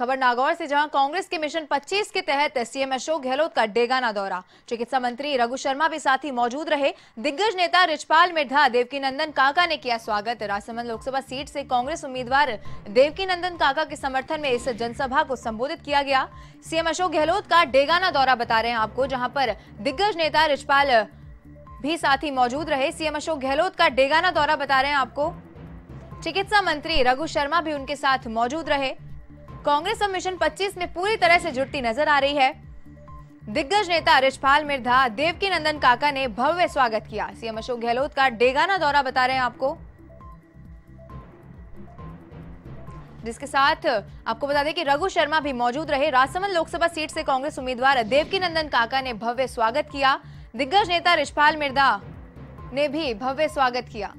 खबर नागौर से, जहाँ कांग्रेस के मिशन 25 के तहत सीएम अशोक गहलोत का डेगाना दौरा। चिकित्सा मंत्री रघु शर्मा भी साथ ही मौजूद रहे। दिग्गज नेता रिचपाल मिर्धा देवकी नंदन काका ने किया स्वागत। राजसमंद लोकसभा सीट से कांग्रेस उम्मीदवार देवकी नंदन काका के समर्थन में इस जनसभा को संबोधित किया गया। सीएम अशोक गहलोत का डेगाना दौरा बता रहे हैं आपको, जहाँ पर दिग्गज नेता रिचपाल भी साथ ही मौजूद रहे। सीएम अशोक गहलोत का डेगाना दौरा बता रहे हैं आपको। चिकित्सा मंत्री रघु शर्मा भी उनके साथ मौजूद रहे। कांग्रेस अब मिशन 25 में पूरी तरह से जुटती नज़र आ रही है। दिग्गज नेता रिछपाल मिर्धा, देवकी नंदन काका ने भव्य स्वागत किया। सीएम अशोक गहलोत का डेगाना दौरा बता रहे हैं आपको। जिसके साथ आपको बता दें कि रघु शर्मा भी मौजूद रहे। राजसमंद लोकसभा सीट से कांग्रेस उम्मीदवार देवकी नंदन काका ने भव्य स्वागत किया। दिग्गज नेता रिछपाल मिर्धा ने भी भव्य स्वागत किया।